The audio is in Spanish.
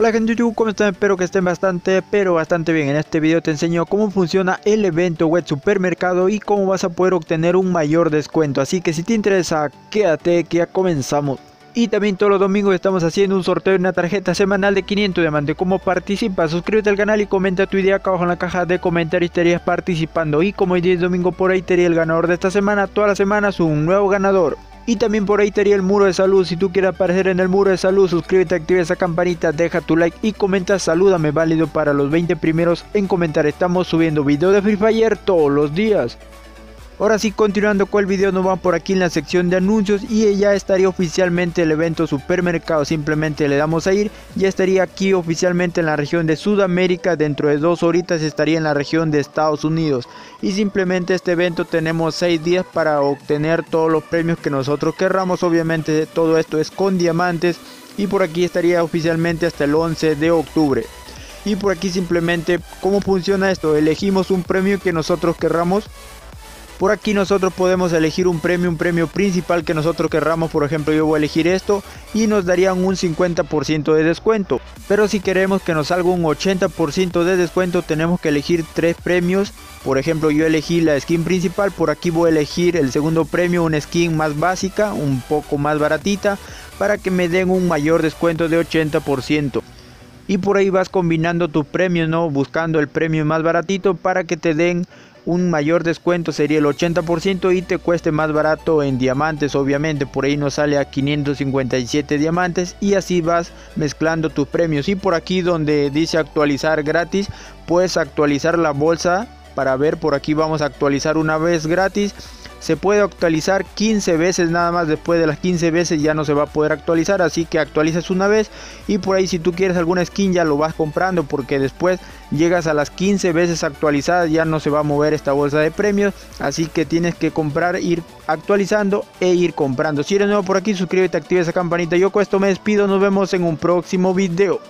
Hola gente de YouTube, ¿cómo están? Espero que estén bastante, pero bastante bien. En este video te enseño cómo funciona el evento web supermercado y cómo vas a poder obtener un mayor descuento. Así que si te interesa, quédate que ya comenzamos. Y también todos los domingos estamos haciendo un sorteo de una tarjeta semanal de 500 diamantes. ¿Cómo participas? Suscríbete al canal y comenta tu idea acá abajo en la caja de comentarios estarías participando. Y como hoy día es domingo por ahí te el ganador de esta semana. Todas las semanas un nuevo ganador. Y también por ahí te el muro de salud. Si tú quieres aparecer en el muro de salud, suscríbete, activa esa campanita, deja tu like y comenta salúdame válido para los 20 primeros en comentar. Estamos subiendo video de Free Fire todos los días. Ahora sí, continuando con el video, nos vamos por aquí en la sección de anuncios y ya estaría oficialmente el evento supermercado. Simplemente le damos a ir, ya estaría aquí oficialmente en la región de Sudamérica. Dentro de dos horitas estaría en la región de Estados Unidos. Y simplemente este evento tenemos 6 días para obtener todos los premios que nosotros querramos. Obviamente todo esto es con diamantes y por aquí estaría oficialmente hasta el 11 de octubre. Y por aquí simplemente cómo funciona esto, elegimos un premio que nosotros querramos por aquí nosotros podemos elegir un premio, un premio principal que nosotros querramos. Por ejemplo, yo voy a elegir esto y nos darían un 50% de descuento. Pero si queremos que nos salga un 80% de descuento, tenemos que elegir tres premios. Por ejemplo, yo elegí la skin principal. Por aquí voy a elegir el segundo premio, una skin más básica, un poco más baratita, para que me den un mayor descuento de 80% y por ahí vas combinando tus premios, ¿no? Buscando el premio más baratito para que te den un mayor descuento sería el 80% y te cueste más barato en diamantes obviamente. Por ahí nos sale a 557 diamantes y así vas mezclando tus premios. Y por aquí donde dice actualizar gratis puedes actualizar la bolsa para ver. Por aquí vamos a actualizar una vez gratis se puede actualizar 15 veces nada más después de las 15 veces ya no se va a poder actualizar así que actualizas una vez y por ahí si tú quieres alguna skin ya lo vas comprando porque después llegas a las 15 veces actualizadas ya no se va a mover esta bolsa de premios así que tienes que comprar ir actualizando e ir comprando. Si eres nuevo por aquí suscríbete activa esa campanita. Yo con esto me despido nos vemos en un próximo video